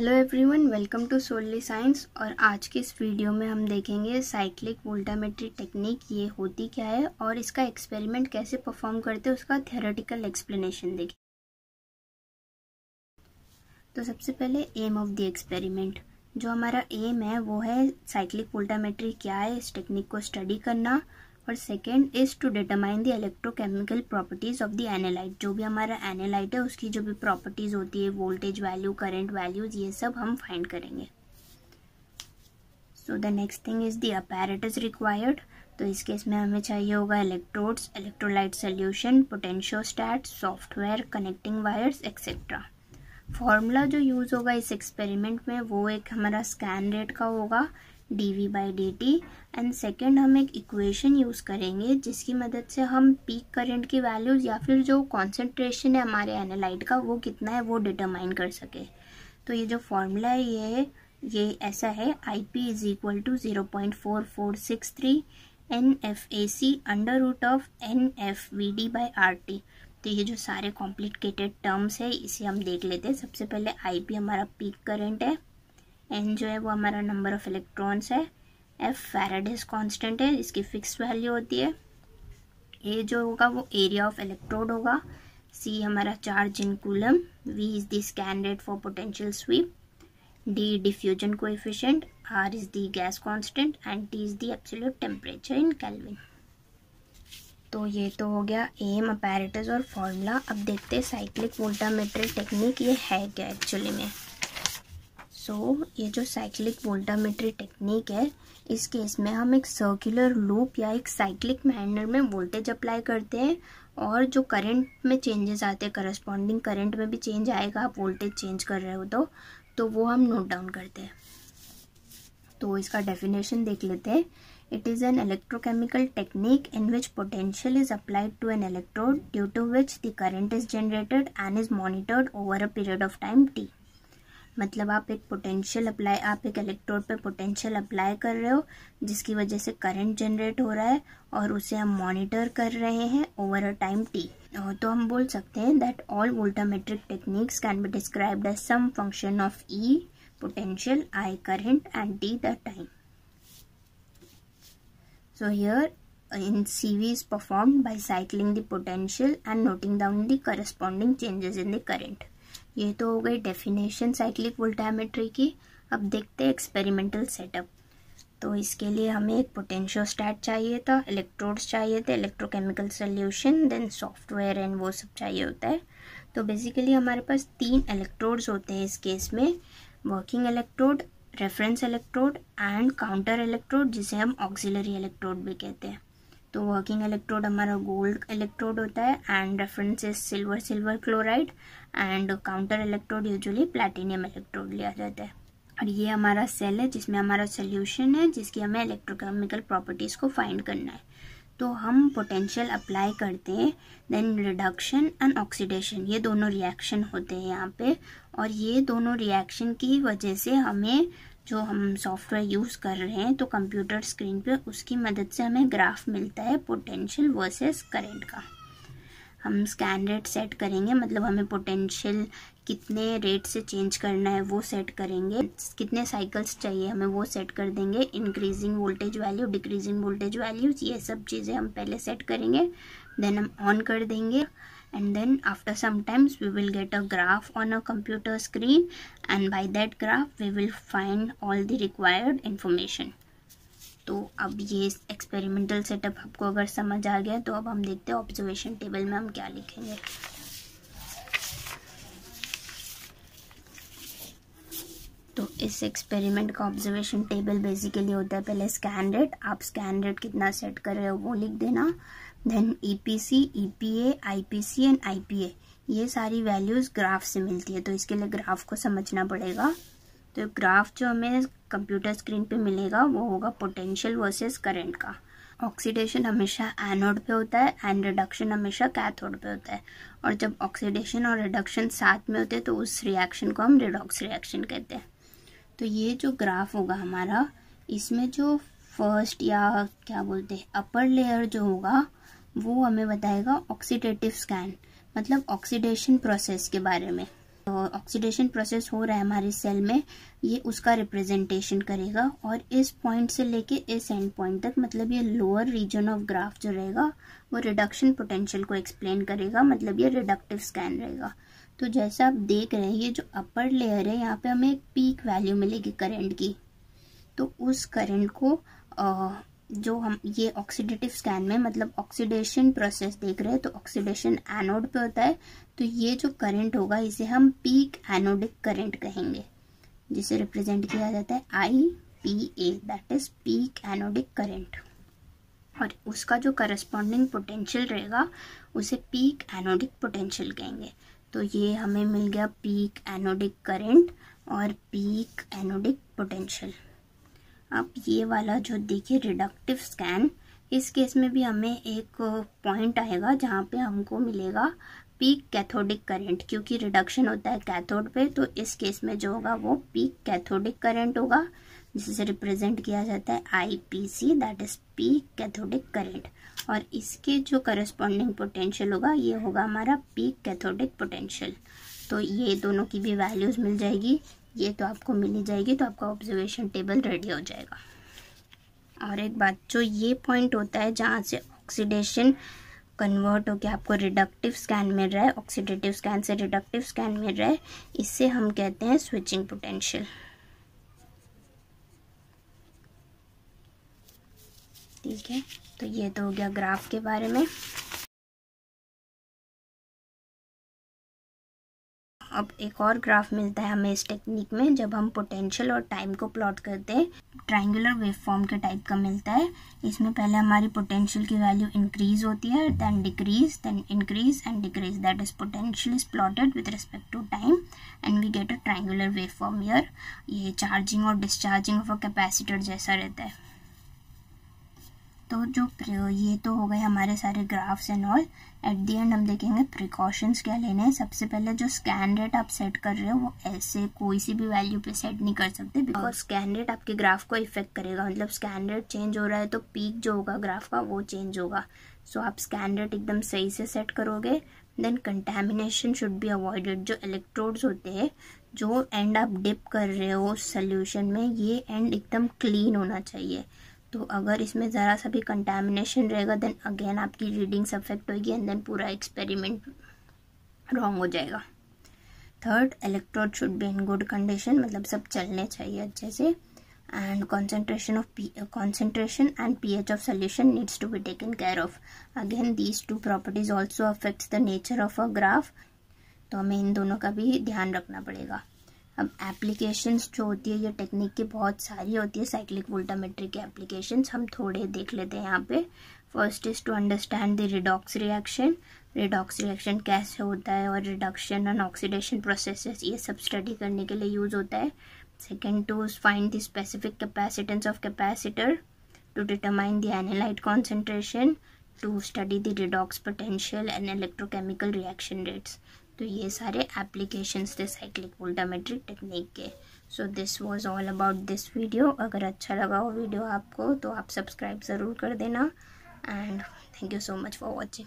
Hello everyone welcome to solely science और आज के इस वीडियो में हम देखेंगे साइक्लिक वोल्टामेट्री टेक्निक ये होती क्या है और इसका एक्सपेरिमेंट कैसे परफॉर्म करते हैं, उसका थियोरेटिकल एक्सप्लेनेशन देखें। तो सबसे पहले एम ऑफ़ द एक्सपेरिमेंट जो हमारा एम है, वो है साइक्लिक वोल्टामेट्री क्या है, इस टेक्निक को स्टडी करना और second is to determine the electrochemical properties of the analyte जो भी हमारा एनालाइट है, उसकी जो भी प्रॉपर्टीज़ होती है वोल्टेज वैल्यू करंट वैल्यूज़ ये सब हम फाइंड करेंगे। So the next thing is the apparatus required तो इस केस में हमें चाहिए होगा electrodes electrolyte solution potentiostat software connecting wires etcetera formula जो यूज़ होगा इस एक्सपेरिमेंट में, वो एक हमारा स्कैन रेट का होगा। D V by D T and second हम एक इक्वेशन यूज़ करेंगे, जिसकी मदद से हम पीक करंट की वैल्यूज़ या फिर जो कॉन्सेंट्रेशन है हमारे एनालाइट का, वो कितना है, वो डिटरमाइन कर सके। तो ये जो फॉर्मूला है, ये ये ऐसा है I P is equal to zero point four four six three N F A C under root of N F V D by R T तो ये जो सारे कॉम्प्लिकेटेड टर्म्स है, इसे हम देख लेते हैं। सबसे पहले आई पी हमारा पीक करंट है। एन जो है वो हमारा नंबर ऑफ़ इलेक्ट्रॉन्स है. एफ़ फैराडेस कांस्टेंट है, इसकी फिक्स वैल्यू होती है. ए जो होगा वो एरिया ऑफ़ इलेक्ट्रोड होगा. सी हमारा charge in coulomb V is the scan for potential sweep D diffusion को coefficient R is the gas constant and T is the absolute temperature in kelvin तो ये तो हो गया एम अपैरेटस और formula अब देखते हैं साइक्लिक वोल्टामेट्रिक टेक्निक ये है क्या एक्चुअली में. सो so, ये जो साइक्लिक वोल्टामेट्री टेक्निक है इस केस में हम एक सर्कुलर लूप या एक साइक्लिक मैनर में वोल्टेज अप्लाई करते हैं और जो करंट में चेंजेस आते हैं करस्पॉन्डिंग करंट में भी चेंज आएगा आप वोल्टेज चेंज कर रहे हो तो तो वो हम नोट डाउन करते हैं। तो इसका डेफिनेशन देख लेते हैं। It is an electrochemical technique in which potential is applied to an electrode due to which the current is generated and is monitored over a period of time T मतलब आप एक पोटेंशियल अप्लाई आप एक electrode पे potential apply कर रहे हो, जिसकी वजह से करंट जनरेट हो रहा है और उसे हम मॉनिटर कर रहे हैं ओवर अ टाइम टी तो हम बोल सकते हैं that all voltammetric techniques can be described as some function of E potential I current and T the time so, here, in CV is performed by cycling the potential and noting down the corresponding changes in the current. ये तो हो गई definition cyclic voltammetry की। अब देखते हैं experimental setup तो इसके लिए हमें एक पोटेंशियोस्टैट चाहिए था इलेक्ट्रोड्स चाहिए थे electrochemical solution then software and वो सब चाहिए होता है। तो बेसिकली हमारे पास तीन इलेक्ट्रोड्स होते हैं इस केस में। Working electrode reference electrode and counter electrode जिसे हम ऑक्सिलरी इलेक्ट्रोड भी कहते हैं। तो वर्किंग इलेक्ट्रोड हमारा गोल्ड इलेक्ट्रोड होता है and reference is silver silver chloride and counter electrode usually platinum electrode लिया जाता है। और ये हमारा सेल है, जिसमें हमारा सोल्यूशन है, जिसकी हमें इलेक्ट्रोकेमिकल प्रॉपर्टीज़ को फाइंड करना है। तो हम पोटेंशियल अप्लाई करते हैं देन रिडक्शन एंड ऑक्सीडेशन ये दोनों रिएक्शन होते हैं यहाँ पे। और ये दोनों रिएक्शन की वजह से हमें जो हम सॉफ्टवेयर यूज़ कर रहे हैं तो कंप्यूटर स्क्रीन पे उसकी मदद से हमें ग्राफ मिलता है पोटेंशियल वर्सेस करंट का। हम स्कैन रेट सेट करेंगे मतलब हमें पोटेंशियल कितने रेट से चेंज करना है वो सेट करेंगे। कितने साइकिल्स चाहिए हमें वो सेट कर देंगे। Increasing voltage value decreasing voltage values ये सब चीज़ें हम पहले सेट करेंगे देन हम ऑन कर देंगे। And then after some times we will get a graph on a computer screen and by that graph we will find all the required information तो अब ये एक्सपेरिमेंटल सेटअप आपको अगर समझ आ गया तो अब हम देखते हैं ऑब्जर्वेशन टेबल में हम क्या लिखेंगे तो इस एक्सपेरिमेंट का ऑब्जर्वेशन टेबल बेसिकली होता है, पहले स्कैन रेट आप स्कैन रेट कितना सेट कर रहे हो वो लिख देना then EPC EPA IPC and IPA ये सारी वैल्यूज़ ग्राफ से मिलती है तो इसके लिए ग्राफ को समझना पड़ेगा। तो ग्राफ जो हमें कंप्यूटर स्क्रीन पे मिलेगा, वो होगा पोटेंशियल वर्सेस करंट का। ऑक्सीडेशन हमेशा एनोड पे होता है एंड रिडक्शन हमेशा कैथोड पे होता है। और जब ऑक्सीडेशन और रिडक्शन साथ में होते हैं तो उस रिएक्शन को हम रिडॉक्स रिएक्शन कहते हैं। तो ये जो ग्राफ होगा हमारा, इसमें जो फ़र्स्ट या क्या बोलते हैं अपर लेयर जो होगा, वो हमें बताएगा ऑक्सीडेटिव स्कैन मतलब ऑक्सीडेशन प्रोसेस के बारे में। ऑक्सीडेशन प्रोसेस हो रहा है हमारे सेल में, ये उसका रिप्रेजेंटेशन करेगा और इस पॉइंट से लेके इस एंड पॉइंट तक मतलब ये लोअर रीजन ऑफ़ ग्राफ जो रहेगा, वो रिडक्शन पोटेंशियल को एक्सप्लेन करेगा मतलब ये रिडक्टिव स्कैन रहेगा। तो जैसा आप देख रहे हैं ये जो अपर लेयर है यहाँ पे हमें एक पीक वैल्यू मिलेगी करंट की। तो उस करंट को आ, जो हम ये ऑक्सीडेटिव स्कैन में मतलब ऑक्सीडेशन प्रोसेस देख रहे हैं तो ऑक्सीडेशन एनोड पे होता है। तो ये जो करंट होगा इसे हम पीक एनोडिक करंट कहेंगे जिसे रिप्रेजेंट किया जाता है I P A that is peak anodic current और उसका जो करस्पॉन्डिंग पोटेंशियल रहेगा उसे पीक एनोडिक पोटेंशियल कहेंगे। तो ये हमें मिल गया पीक एनोडिक करंट और पीक एनोडिक पोटेंशियल अब ये वाला जो देखिए रिडक्टिव स्कैन इस केस में भी हमें एक पॉइंट आएगा जहाँ पे हमको मिलेगा पीक कैथोडिक करंट क्योंकि रिडक्शन होता है कैथोड पे तो इस केस में जो होगा वो पीक कैथोडिक करंट होगा। जिसे रिप्रेजेंट किया जाता है I P C that is peak cathodic current और इसके जो करस्पॉन्डिंग पोटेंशियल होगा, ये होगा हमारा पीक कैथोडिक पोटेंशियल तो ये दोनों की भी वैल्यूज़ मिल जाएगी. ये तो आपको मिल जाएगी तो आपका ऑब्जर्वेशन टेबल रेडी हो जाएगा. और एक बात, जो ये पॉइंट होता है जहाँ से ऑक्सीडेशन कन्वर्ट होकर आपको रिडक्टिव स्कैन मिल रहा है ऑक्सीडेटिव स्कैन से रिडक्टिव स्कैन मिल रहा है, इससे हम कहते हैं स्विचिंग पोटेंशियल ठीक है। तो ये तो हो गया ग्राफ के बारे में। अब एक और ग्राफ मिलता है हमें इस टेक्निक में, जब हम पोटेंशियल और टाइम को प्लॉट करते हैं। ट्राइंगुलर वेव फॉर्म के टाइप का मिलता है। इसमें पहले हमारी पोटेंशियल की वैल्यू इंक्रीज होती है then decrease then increase and decrease that is potential is plotted with respect to time and we get a triangular wave form here ये चार्जिंग और डिस्चार्जिंग ऑफ़ अ कैपेसिटर जैसा रहता है। तो जो ये तो हो गए हमारे सारे graphs and all at the end हम देखेंगे प्रिकॉशंस क्या लेने हैं। सबसे पहले जो स्कैन रेट आप सेट कर रहे हो वो ऐसे कोई सी भी वैल्यू पे सेट नहीं कर सकते बिकॉज़ स्कैन रेट आपके ग्राफ को इफ़ेक्ट करेगा। मतलब स्कैन रेट चेंज हो रहा है तो पीक जो होगा ग्राफ का वो चेंज होगा। सो so, आप स्कैन रेट एकदम सही से सेट करोगे। Then contamination should be avoided जो इलेक्ट्रोड्स होते हैं जो एंड आप डिप कर रहे हो सोल्यूशन में ये एंड एकदम क्लीन होना चाहिए। तो अगर इसमें ज़रा सा भी कंटेमिनेशन रहेगा देन अगेन आपकी रीडिंग्स अफेक्ट होगी एंड देन पूरा एक्सपेरिमेंट रॉन्ग हो जाएगा। Third electrode should be in good condition मतलब सब चलने चाहिए अच्छे से। And concentration of concentration and P H of solution needs to be taken care of again these two properties also affects the nature of a graph तो हमें इन दोनों का भी ध्यान रखना पड़ेगा। अब एप्लीकेशंस जो होती है, ये टेक्निक की बहुत सारी होती है साइक्लिक वोल्टामेट्री की एप्लीकेशंस हम थोड़े देख लेते हैं यहाँ पे। First is to understand the redox reaction redox reaction कैसे होता है और रिडक्शन एंड ऑक्सीडेशन प्रोसेसेस ये सब स्टडी करने के लिए यूज़ होता है। Second to find the specific capacitance of capacitor to determine the analyte concentration to study the redox potential and electrochemical reaction rates तो ये सारे एप्लीकेशंस थे साइक्लिक वोल्टामेट्रिक टेक्निक के। So this was all about this video अगर अच्छा लगा हो video आपको तो आप सब्सक्राइब ज़रूर कर देना। And thank you so much for watching